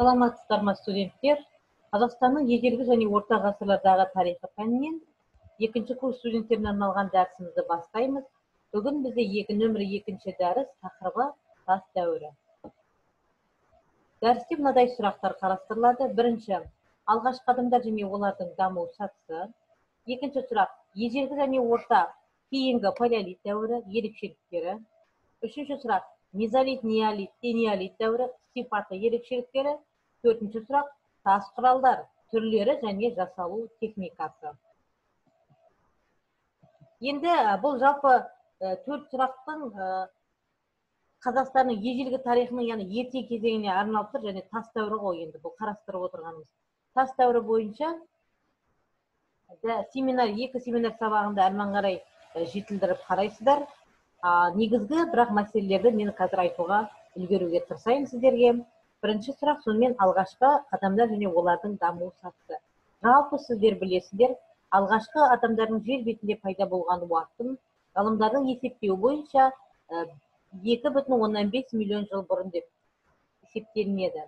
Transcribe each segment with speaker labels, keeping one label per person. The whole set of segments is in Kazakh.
Speaker 1: саламатсыздар ма студенттер қазақстанның ежелгі және орта ғасырлардағы тарихы пәнінен екінші курс студенттеріне арналған дәрісімізді бастаймыз. Бүгін бізде екі нөмірі екінші дәріс тақырыбы тас дәуірі. Дәрісте мынадай сұрақтар қарастырылады. Бірінші алғашқы адамдар және олардың даму сатысы. Екінші сұрақ ежелгі және орта кейінгі палеолит дәуірі ерекшеліктері. Үшінші сұрақ мезолит неолит энеолит дәуірі сипаты ерекшеліктері төртінші сұрақ тас құралдар түрлері және жасалу техникасы. Енді бұл жалпы төрт сұрақтың қазақстанның ежелгі тарихының яғни ерте кезеңіне арналып тұр және тас дәуірі ғой енді бұл қарастырып отырғанымыз. Тас дәуірі бойынша семинар екі семинар сабағында әрмен қарай жетілдіріп қарайсыздар. Негізгі бірақ мәселелерді мен қазір айтуға үлгеруге тырысайын сіздерге. Бірінші сұрақ сонымен алғашқы адамдар және олардың даму сатысы жалпы сіздер білесіздер алғашқы адамдардың жер бетінде пайда болған уақытын ғалымдардың есептеуі бойынша екі бүтін оннан бес миллион жыл бұрын деп есептелінеді.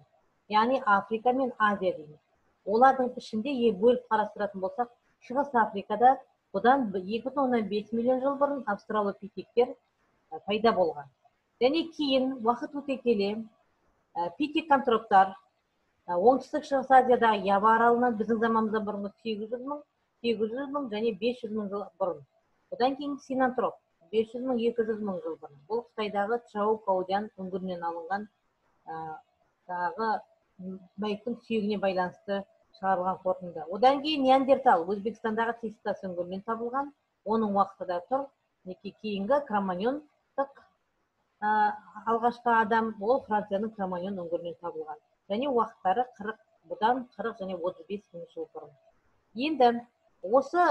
Speaker 1: Яғни африка мен азия дейміз олардың ішінде бөліп қарастыратын болсақ шығыс африкада бұдан екі бүтін оннан бес миллион жыл бұрын австралопитектер пайда болған. Және кейін уақыт өте келе питекантроптар оңтүстік шығыс азиядағы ява аралынан біздің заманымыздан бұрынғы сегіз жүз мың сегіз жүз мың және бес жүз мың жыл бұрын. Одан кейін синантроп бес жүз мың екі жүз мың жыл бұрын. Бұл қытайдағы чау каудян үңгірінен алынған жаңағы мәйіттің сүйегіне байланысты шығарылған қорытынды. Одан кейін неандертал өзбекстандағы тестас үңгірінен табылған оның уақыты да тұр. Мінекей кейінгі кроманьондық алғашқы адам ол францияның кроманьон үңгірінен табылған. Және уақыттары қырық бұдан қырық және отыз бес мың жыл бұрын. Енді осы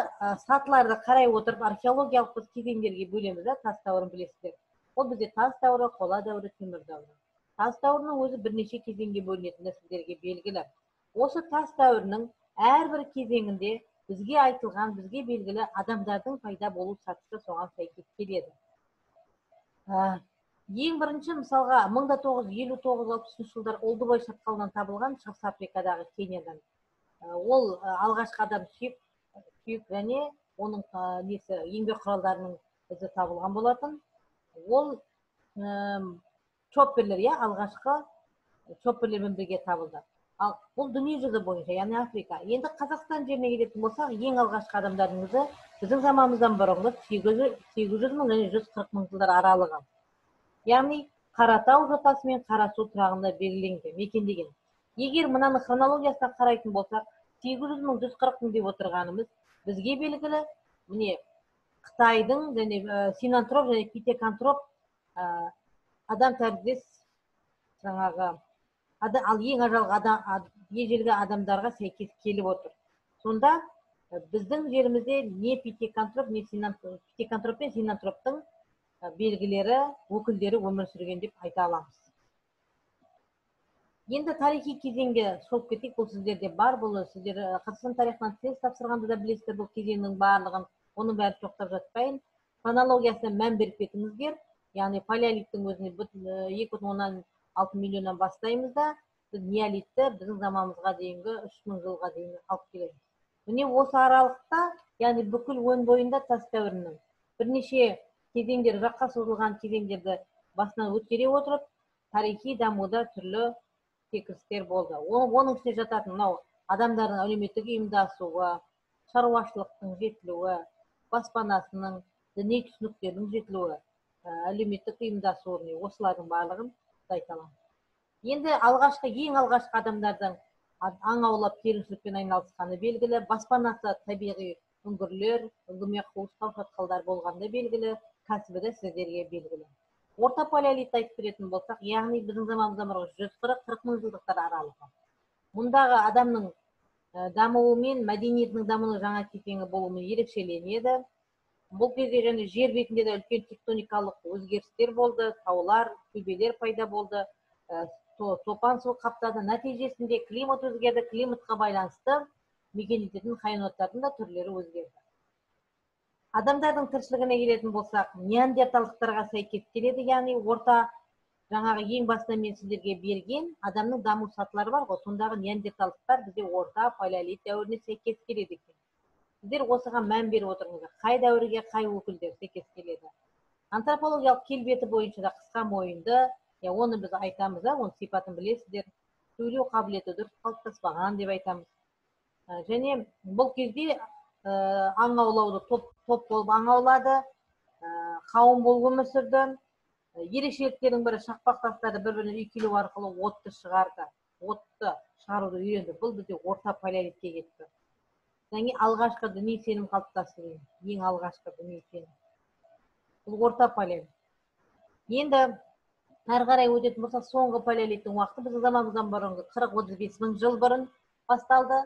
Speaker 1: сатыларды қарай отырып археологиялық біз кезеңдерге бөлеміз да тас дәуірін білесіздер. Ол бізде тас дәуірі қола дәуірі темір дәуірі. Тас дәуірінің өзі бірнеше кезеңге бөлінетіні сіздерге белгілі. Осы тас дәуірінің әрбір кезеңінде бізге айтылған бізге белгілі адамдардың пайда болу сатысы соған сәйкес келеді. Ең бірінші мысалға мың да тоғыз жүз елу тоғыз алпысыншы жылдар олдыбай шатқалынан табылған шығыс африкадағы кениядан. Ол алғашқы адам сүйек сүйек және оның несі еңбек құралдарының ізі табылған болатын. Ол чопперлер иә алғашқы чопперлермен бірге табылды. Ал бұл дүние жүзі бойынша яғни африка енді қазақстан жеріне келетін болсақ ең алғашқы адамдардың ізі біздің заманымыздан бұрынғы сегіз жүз мың және жүз қырық мың жылдар аралығы. Яғни қаратау жотасы мен қарасу тұрағында белгіленген мекендеген. Егер мынаның хронологиясына қарайтын болсақ сегіз жүз мың жүз қырық мың деп отырғанымыз бізге белгілі. Міне қытайдың және ә, синантроп және питекантроп ә, адам тәріздес жаңағы ал ең ажалғы адам ежелгі адамдарға сәйкес келіп отыр. Сонда біздің жерімізде не питекантроп не питекантроп пен синантроптың белгілері өкілдері өмір сүрген деп айта аламыз. Енді тарихи кезеңге шолып кетейік. Бұл сіздерде бар бұл сіздер қазақстан тарихынан тест тапсырғанда да білесіздер бұл кезеңнің барлығын. Оның бәрін жоқтап жатпайын. Хронологиясына мән беріп кетіңіздер. Яғни палеолиттің өзіне екі бүтін оннан алты миллионнан бастаймыз да біз неолитті біздің заманымызға дейінгі үш мың жылға дейін алып келеміз міне осы аралықта яғни бүкіл өн бойында тас дәуірінің бірнеше кезеңдер ұзаққа созылған кезеңдерді басынан өткере отырып тарихи дамуда түрлі секірістер болды. Оның ішіне жататын мынау адамдардың әлеуметтік ұйымдасуы шаруашылықтың жетілуі баспанасының діни түсініктердің жетілуі әлеуметтік ұйымдасуы осылардың барлығын айта аламын енді алғашқы ең алғашқы адамдардың аң аулап терушілікпен айналысқаны белгілі баспанасы табиғи үңгірлер үңгіме қуыстау шатқалдар болғаны белгілі кәсібі де сіздерге белгілі. Орта палеолитті айтып беретін болсақ яғни біздің заманымыздан бұрынғы жүз қырық қырық мың жылдықтар аралығы. Мұндағы адамның дамуы мен мәдениетінің дамуының жаңа кезеңі болуымен ерекшеленеді. Бұл кезде және жер бетінде де үлкен тектоникалық өзгерістер болды таулар төбелер пайда болды. Топан су қаптады. Нәтижесінде климат өзгерді климатқа байланысты мекен ететін хайуанаттардың да түрлері өзгерді. Адамдардың тіршілігіне келетін болсақ неандерталдықтарға сәйкес келеді яғни орта жаңағы ең басында мен сіздерге берген адамның даму сатылары бар ғой. Сондағы неандерталдықтар бізде орта палеолит дәуіріне сәйкес келеді екен. Сіздер осыған мән беріп отырыңыздар. Қай дәуірге қай өкілдер сәйкес келеді. Антропологиялық келбеті бойынша да қысқа мойынды. Иә оны біз айтамыз да оның сипатын білесіздер. Сөйлеу қабілеті дұрыс қалыптаспаған деп айтамыз. Және бұл кезде ә, аң аулауды топ топ болып аң аулады ә, қауым болып өмір сүрді ерекшеліктердің бірі шақпақ тастарды бір біріне үйкелеу арқылы отты шығарды. Отты шығаруды үйренді бұл бізде орта палеолитке кетті. Кейін алғашқы діни сенім қалыптасты ең алғашқы діни сенім. Бұл орта палеолит енді әрі қарай өтетін болсақ соңғы палеолиттің уақыты біздің заманымыздан бұрынғы қырық отыз бес мың жыл бұрын басталды.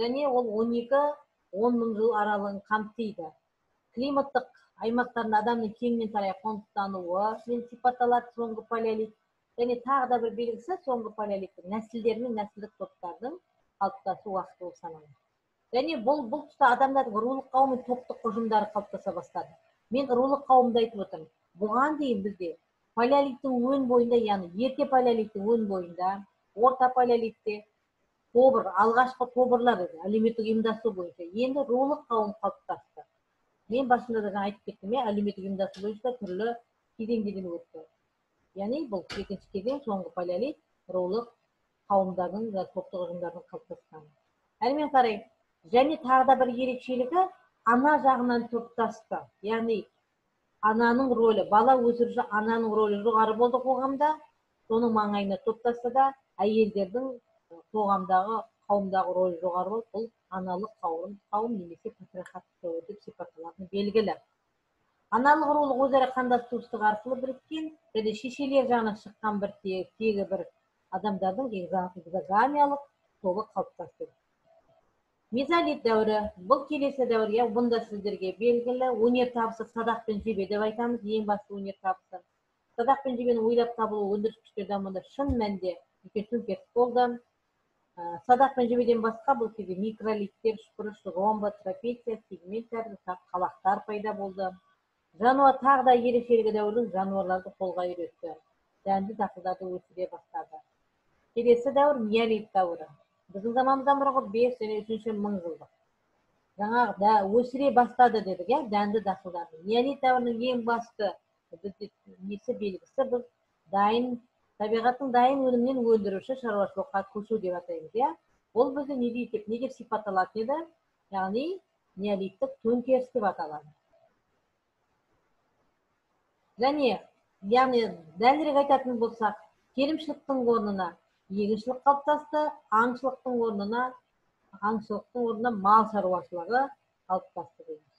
Speaker 1: Және ол он екі он мың жыл аралығын қамтиды. Климаттық аймақтарында адамның кеңінен тарай қоныстануымен сипатталады соңғы палеолит және тағы да бір белгісі соңғы палеолиттің нәсілдер мен нәсілдік топтардың қалыптасу уақыты болып саналады. Және бұл бұл тұста адамдардың рулық қауым мен топтық ұжымдары қалыптаса бастады. Мен рулық қауымды айтып отырмын. Бұған дейін бізде палеолиттің өн бойында яғни ерте палеолиттің өн бойында орта палеолитте тобыр алғашқы тобырлар әлеуметтік ұйымдасу бойынша. Енді рулық қауым қалыптасты. Мен басында да жаңа айтып кеттім иә әлеуметтік ұйымдастыру бойынша түрлі кезеңдерден өтті. Яғни бұл екінші кезең соңғы палеолит рулық қауымдардың топтық ұжымдардың қалыптасқаны. Әрмен қарай. Және тағы да бір ерекшелігі ана жағынан топтасты. Яғни ананың рөлі бала өсіруші ананың рөлі жоғары болды қоғамда соның маңайына топтасса да әйелдердің қоғамдағы қауымдағы рөлі жоғары болды. Бұл аналық қауым қауым немесе патриархаттық деп сипатталатыны белгілі. Аналық рулық өзара қандас туыстық арқылы біріккен және шешелер жағынан шыққан бір тегі бір адамдардың экзогамиялық тобы қалыптасты мезолит дәуірі бұл келесі дәуір иә бұнда сіздерге белгілі өнертабысы садақ пен жебе деп айтамыз ең басты өнертабысы садақ пен жебенің ойлап табылуы өндіріс күштер дамуында шын мәнінде үлкен төңкеріс болды садақ пен жебеден басқа бұл кезде микролиттер үшбұрыш ромба трапеция сегмент тәрізді қалақтар пайда болды жануар тағы да ерекшелігі дәуірдің жануарларды қолға үйретті дәнді дақылдарды өсіре бастады келесі дәуір неолит дәуірі біздің заманымыздан бұрынғы бес және үшінші мың жылдық жаңағы да өсіре бастады дедік иә дәнді дақылдарды. Неолит дәуірінің ең басты несі белгісі? Біз дайын табиғаттың дайын өнімінен өндіруші шаруашылыққа көшу деп атаймыз иә. Ол бізде не дейді не деп сипатталатын еді? Яғни неолиттік төңкеріс деп аталады. Және яғни дәлірек айтатын болсақ келімшіліктің орнына егіншілік қалыптасты аңшылықтың орнына аңшылықтың орнына мал шаруашылығы қалыптасты дейміз.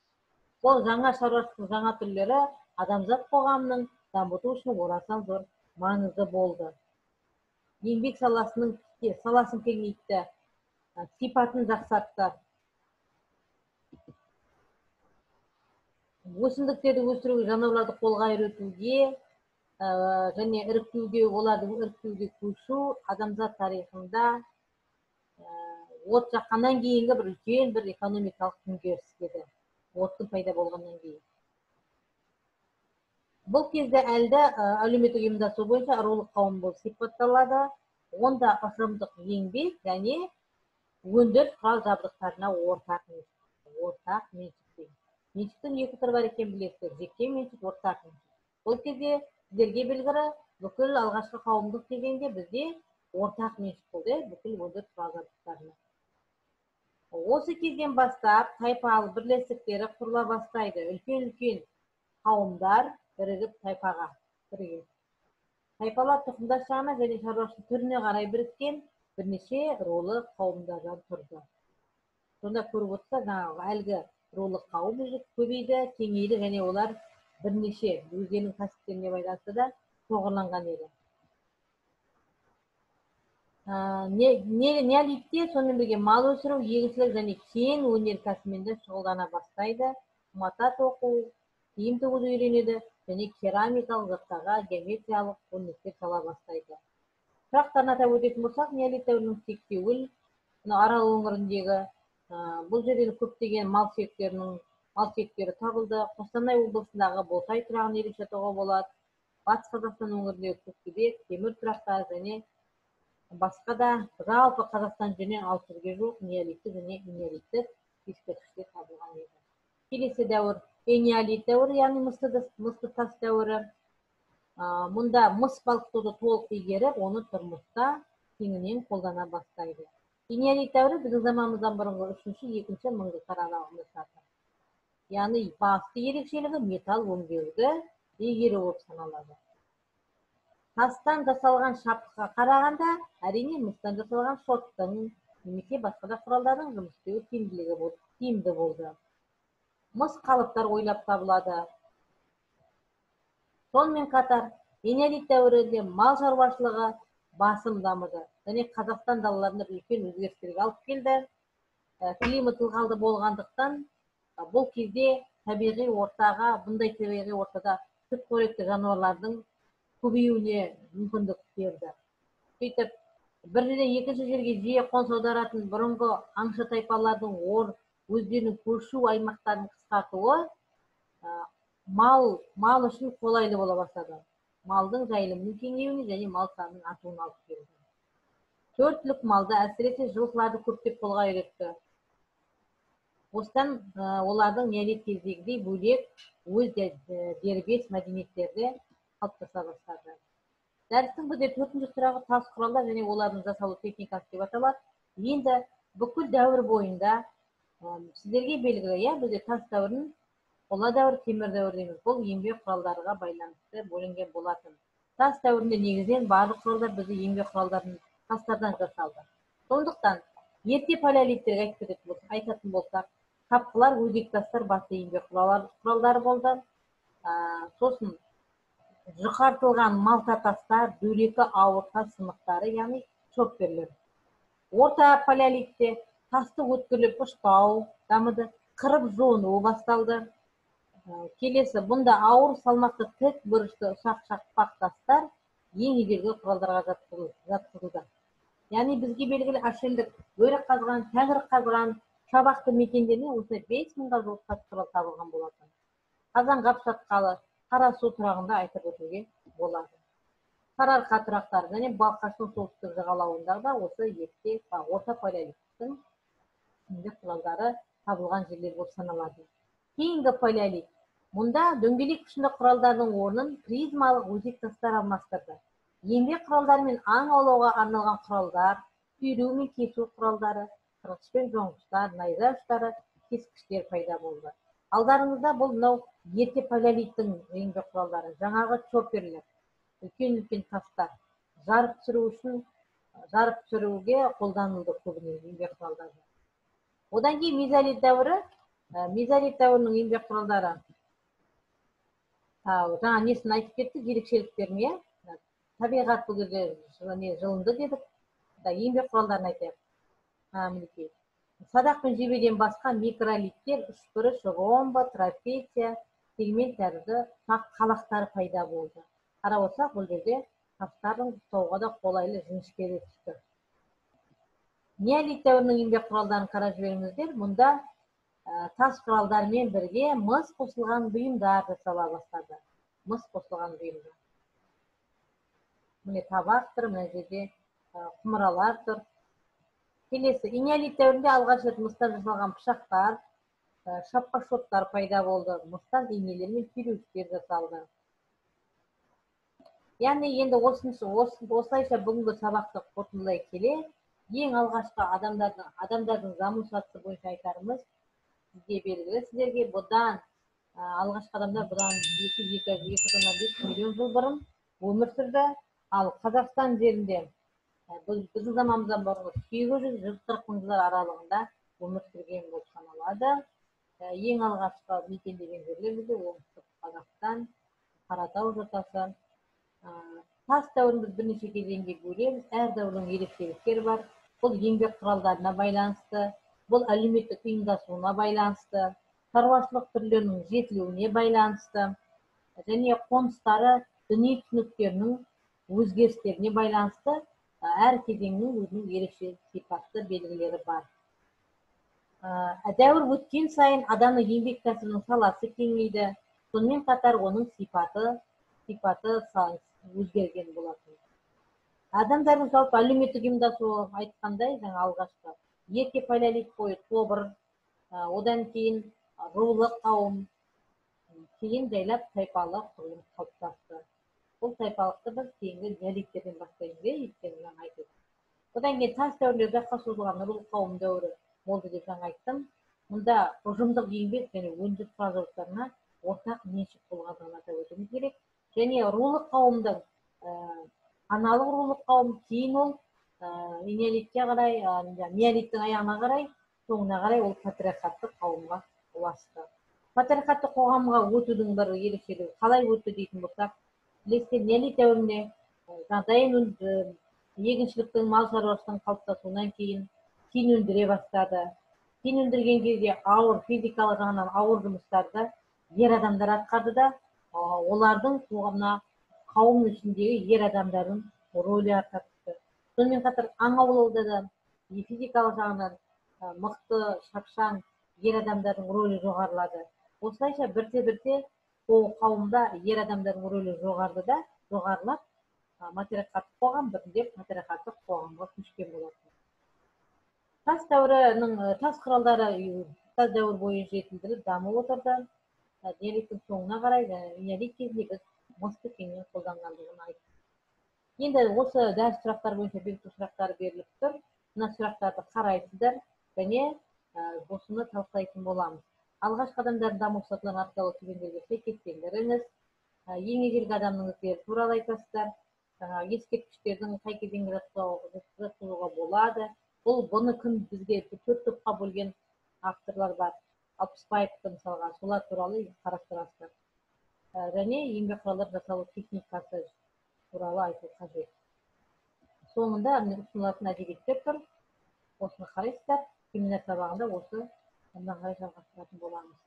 Speaker 1: Ол жаңа шаруашылықтың жаңа түрлері адамзат қоғамының дамыту үшін орасан зор маңызды болды. Еңбек саласының саласын кеңейтті сипатын жақсартты. Өсімдіктерді өсіруге жануарларды қолға үйретуге және іріктеуге оларды іріктеуге көшу адамзат тарихында от жаққаннан кейінгі бір үлкен бір экономикалық төңкеріс еді оттың пайда болғаннан кейін бұл кезде әлді әлеуметтік ұйымдасу бойынша рулық қауым болып сипатталады онда ұжымдық еңбек және өндіріс құрал жабдықтарына ортақ ортақ меншік меншіктің екі түрі бар екенін білесіздер жеке меншік ортақ меншік бұл кезде сіздерге белгілі бүкіл алғашқы қауымдық кезеңде бізде ортақ меншік болды бүкіл өндіріс құрал жабдықтарына осы кезден бастап тайпалық бірлестіктері құрыла бастайды. Үлкен үлкен қауымдар бірігіп тайпаға бірге тайпалар тұқымдас жағына және шаруашылық түріне қарай біріккен бірнеше рулы қауымдардан тұрды. Сонда көріп отырсақ жаңағы әлгі рулы қауым көбейді кеңейді және олар бірнеше өздерінің кәсіптеріне байланысты да шоғырланған еді. Неолитте сонымен бірге мал өсіру егіншілік және кен өнеркәсібімен де шұғылдана бастайды. Мата тоқу киім тігуді үйренеді және керамикалық заттарға геометриялық өрнектер сала бастайды. Сұрақтарын атап өтетін болсақ неолит дәуірінің сексеуіл арал өңіріндегі бұл жерден көптеген мал сүйектерінің мал сүйектері табылды. Қостанай облысындағы ботай тұрағын ерекше атауға болады. Батыс қазақстан өңіріндегі көктөбе темір тұрақтар және басқа да жалпы қазақстан жүзінен алты жүзге жуық неолиттік және энеолиттік ескерткіштер табылған еді. Келесі дәуір энеолит дәуірі яғни мысты тас дәуірі. Мұнда мыс балқытуды толық игеріп оны тұрмыста кеңінен қолдана бастайды. Энеолит дәуірі біздің заманымыздан бұрынғы үшінші екінші мыңжылдықтар аралығында жатыр яғни басты ерекшелігі металл өңдеуді игеру болып саналады тастан жасалған шапқыға қарағанда әрине мыстан жасалған шоттың немесе басқа да құралдардың жұмыс істеуі тиімділігі тиімді болды мыс қалыптар ойлап табылады сонымен қатар энеолит дәуірінде мал шаруашылығы басым дамыды және қазақстан далаларында үлкен өзгерістерге алып келді климат ылғалды болғандықтан бұл кезде табиғи ортаға бұндай табиғи ортада сүтқоректі жануарлардың көбеюіне мүмкіндік берді. Сөйтіп бір жерден екінші жерге жиі қоныс аударатын бұрынғы аңшы тайпалардың ор өздерінің көшу аймақтарын қысқартуы мал мал үшін қолайлы бола бастады. Малдың жайылымының кеңеюіне және мал санының артуына алып келді. Төрт түлік малды әсіресе жылқыларды көптеп қолға үйретті. Осыдан олардың неолит кездегідей бөлек өз дербес мәдениеттерде қалыптаса бастады дәрістің бізде төртінші сұрағы тас құралдар және олардың жасалу техникасы деп аталады. Енді бүкіл дәуір бойында сіздерге белгілі иә бізде тас дәуірін қола дәуір темір дәуір дейміз. Бұл еңбек құралдарға байланысты бөлінген болатын. Тас дәуірінде негізінен барлық құралдар бізде еңбек құралдарын тастардан жасалды. Сондықтан ерте палеолиттерге айтатын болсақ қапқылар өзек тастар басты еңбек құралдары болды. Сосын жұқартылған малта тастар дөрекі ауыр тас сынықтары яғни шопперлер орта палеолитте тасты өткірлеп ұштау дамыды қырып жону басталды. Келесі бұнда ауыр салмақты тік бұрышты ұсақ шақпақ тастар ең ежелгі құралдарға жатқызылды. Яғни бізге белгілі ашельдік бөрік қазған тәңір қазған шабақты мекендерінен осылай бес мыңға жуық құрал табылған болатын. Қазанғап шатқалы қарасу тұрағында айтып өтуге болады. Сарыарқа тұрақтары және балқаштың солтүстік жағалауында да осы ерте орта палеолиттің табылған жерлер болып саналады. Кейінгі палеолит. Мұнда дөңгелек пішінді құралдардың орнын призмалық өзек тастар алмастырды. Еңбек құралдары мен аң аулауға арналған құралдар түйреу мен кесу құралдары қырғыш пен жоңғыштар найза ұштары кескіштер пайда болды. Алдарыңызда бұл мынау ерте палеолиттің еңбек құралдары жаңағы чопперлер үлкен үлкен тастар. Жарып түсіру үшін жарып түсіруге қолданылды көбіне еңбек құралдары. Одан кейін мезолит дәуірі мезолит дәуірінің еңбек құралдары жаңа несін айтып кеттік ерекшеліктерін иә табиғат бұл не жылынды дедік. Еңбек құралдарын айтайық. Мінекей садақ пен жебеден басқа микролиттер үшбұрыш ромба трапеция сегмент тәрізді тақ қалақтары пайда болды. Қарап отырсақ бұл жерде тастардың ұстауға да қолайлы жіңішкере түсті. Неолит дәуірінің еңбек құралдарын қарап жіберіңіздер. Мұнда ә, тас құралдармен бірге мыс қосылған бұйымдар жасала бастады. Мыс қосылған бұйымдар. Міне табақ тұр мына жерде құмыралар тұр. Келесі энеолит дәуірінде алғаш рет мыстан жасалған пышақтар шапқа шоттар пайда болды. Мыстан инелер мен түйреуіштер жасалды. Яғни енді осыншы осылайша бүгінгі сабақты қорытындылай келе ең алғашқы адамдардың адамдардың даму сатысы бойынша айтарымыз сізге белгілі. Сіздерге бұдан алғашқы адамдар бұдан екі екі екі миллион жыл бұрын өмір сүрді. Ал қазақстан жерінде біздің заманымыздан бұрынғы сегіз жүз жүз қырық мың жылдар аралығында өмір сүрген болып саналады. Ең алғашқы мекендеген жерлер бізде оңтүстік қазақстан қаратау жотасы. Тас дәуірін біз бірнеше кезеңге бөлеміз әр дәуірдің ерекшеліктері бар. Бұл еңбек құралдарына байланысты бұл әлеуметтік ұйымдасуына байланысты шаруашылық түрлерінің жетілуіне байланысты және қоныстары діни түсініктерінің өзгерістеріне байланысты әр кезеңнің өзінің ерекше сипатты белгілері бар. Дәуір өткен сайын адамның еңбек кәсібінің саласы кеңейді. Сонымен қатар оның сипаты сипаты өзгерген болатын. Адамдардың жалпы әлеуметтік ұйымдасуы айтқандай жаңа алғашқы ерте палеолит бойы тобыр одан кейін рулы қауым кейін жайлап тайпалық құрылым қалыптасты. Бұл тайпалықты біз кейінгі неолиттерден бастаймыз иә өйткені жаңа айтып одан кейін тас дәуірінде ұзаққа созылған рулық қауым дәуірі болды деп жаңа айттым мұнда ұжымдық еңбек және өндіріс құрал ортақ меншік болғандығын атап өтуіміз керек және рулық қауымдың аналық рулық қауым кейін ол неолитке қарай неолиттің аяғына қарай соңына қарай ол патриархаттық қауымға ұласты патриархаттық қоғамға өтудің бір ерекшелігі қалай өтті дейтін болсақ дәуірінде жағдайын егіншіліктің мал шаруашылықтың қалыптасуынан кейін кен өндіре бастады кен өндірген кезде ауыр физикалық жағынан ауыр жұмыстарды ер адамдар атқарды да олардың қоғамна қауым ішіндегі ер адамдардың рөлі арта түсті сонымен қатар аң аулауда да физикалық жағынан мықты шапшаң ер адамдардың рөлі жоғарылады осылайша бірте бірте ол қауымда ер адамдардың рөлі жоғарды да жоғарылап матриархаттық қоғам біртіндеп матриархаттық қоғамға көшкен болатын. Тас дәуірінің тас құралдары тас дәуір бойы жетілдіріліп дамып отырды. Неолиттің соңына қарай неолит кезінде біз мысты кеңінен қолданғандығын айттық енді осы дәріс сұрақтары бойынша бекіту сұрақтары беріліп тұр. Мына сұрақтарды қарайсыздар және осыны талқылайтын боламыз. Алғашқы адамдардың даму сатыларын арқылы кезеңдерге сәйкестендіріңіз ең ежелгі адамның іздері туралы айтасыздар. Жаңағы ескерткіштердің қай кезеңге жатқызуға болады. Бұл бұны кім бізге төрт топқа бөлген авторлар бар. Алпысбаевты мысалға солар туралы қарастырасыздар. Ә, және еңбек құралдар жасалу техникасы туралы айту қажет. Соңында ұсынылатын әдебиеттер тұр. Осыны қарайсыздар. Семинар сабағында осы одан қарай жалғастыратын боламыз.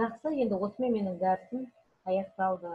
Speaker 1: Жақсы енді осымен менің дәрісім аяқталды.